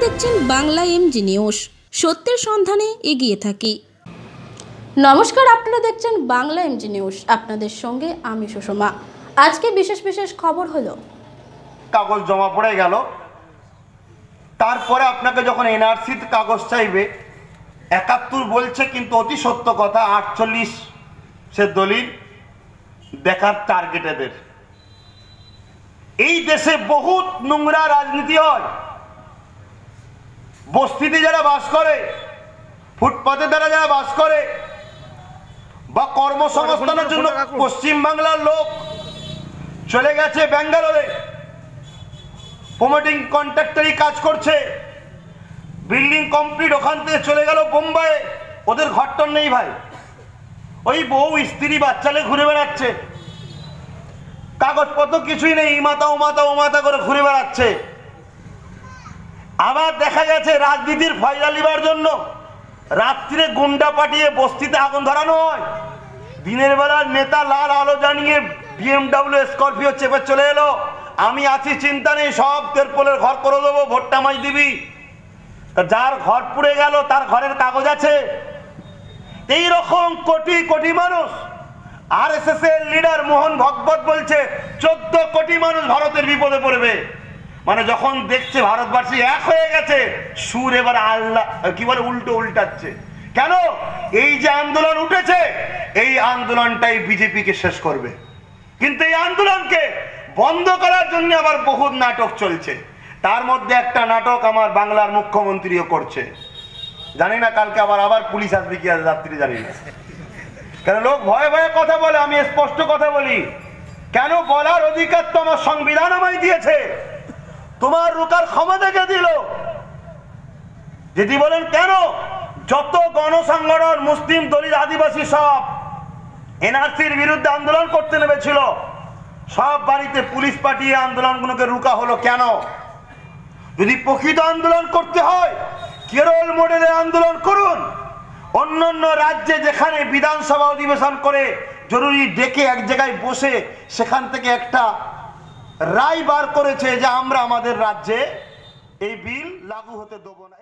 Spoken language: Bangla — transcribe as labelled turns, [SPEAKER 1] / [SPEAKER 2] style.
[SPEAKER 1] দেখছেন বাংলা এমজি নিউজ। সত্যের সন্ধানে এগিয়ে থাকি। নমস্কার, আপনারা দেখছেন বাংলা এমজি নিউজ। আপনাদের সঙ্গে আমি সুষমা। আজকে বিশেষ বিশেষ খবর হলো।
[SPEAKER 2] কাগজ জমা পড়ে গেল। তারপরে আপনাকে যখন এনআরসির কাগজ চাইবে, একাত্তর বলছে কিন্তু অতি সত্য কথা, আটচল্লিশ সে দলিল দেখার টার্গেট এদের। এই দেশে বহুত নোংরা রাজনীতি হয়। বস্তিতে যারা বাস করে ফুটপাতে তারা যারা বাস করে বা কর্মসংস্থানের জন্য পশ্চিম বাংলার লোক চলে গেছে ব্যাঙ্গালোরে প্রমোটিং কন্ট্রাক্টরি কাজ করছে বিল্ডিং কমপ্লিট ওখান থেকে চলে গেল বোম্বাইয়ে। ওদের ঘরটর নেই ভাই। ওই বউ স্ত্রী বাচ্চালে ঘুরে বেড়াচ্ছে। কাগজপত্র কিছুই নেই ইমাতা উমাতা উমাতা করে ঘুরে বেড়াচ্ছে। আবার দেখা গেছে রাজনীতির ফয়দা লিবার জন্য। রাত্রিরে গুন্ডা পাঠিয়ে বস্তিতে আগুন ধরানো হয়। দিনের বেলা নেতা লাল আলো জানিয়ে বিএমডাব্লিউ স্করপিও চেপে চলে এলো। আমি আছি, চিন্তা নেই, সব তেরপোলের ঘর করে দেবো, ভোটটা মাই দিবি। যার ঘর পুড়ে গেল, তার ঘরের কাগজ আছে। এই রকম কোটি কোটি মানুষ। আর এস এস এর লিডার মোহন ভগবত বলছে, চোদ্দ কোটি মানুষ ভারতের বিপদে পড়বে। মানে যখন দেখছে ভারতবাসী এক হয়ে গেছে, সুর এবার আল্লাহ কি বলে, উল্টো উল্টাচ্ছে। কেন? এই যে আন্দোলন উঠেছে, এই আন্দোলনটাই বিজেপিকে শেষ করবে। কিন্তু এই আন্দোলনকে বন্ধ করার জন্য আবার বহুত নাটক চলছে। তার মধ্যে একটা নাটক আমার বাংলার মুখ্যমন্ত্রীও করছে। জানি না, কালকে আবার আবার পুলিশ আসবে কি রাত্রি জানি না। কেন লোক ভয়ে ভয়ে কথা বলে, আমি স্পষ্ট কথা বলি। কেন বলার অধিকার তো আমার সংবিধান আমায় দিয়েছে? তোমার রুকার ক্ষমতা কে দিল? যদি বলেন, কেন? যত গণসংগঠন, মুসলিম দলিত আদিবাসী সব এনআরসির বিরুদ্ধে আন্দোলন করতে নেমেছিল, সব বাড়িতে পুলিশ পাঠিয়ে আন্দোলনগুলোকে রুকা হলো কেন? যদি প্রকৃত আন্দোলন করতে হয় কেরল মডেলে আন্দোলন করুন? অন্য অন্য রাজ্যে যেখানে বিধানসভা অধিবেশন করে জরুরি ডেকে এক জায়গায় বসে সেখান থেকে একটা রায় বার করেছে যে আমরা আমাদের রাজ্যে এই বিল লাগু হতে দেবো না।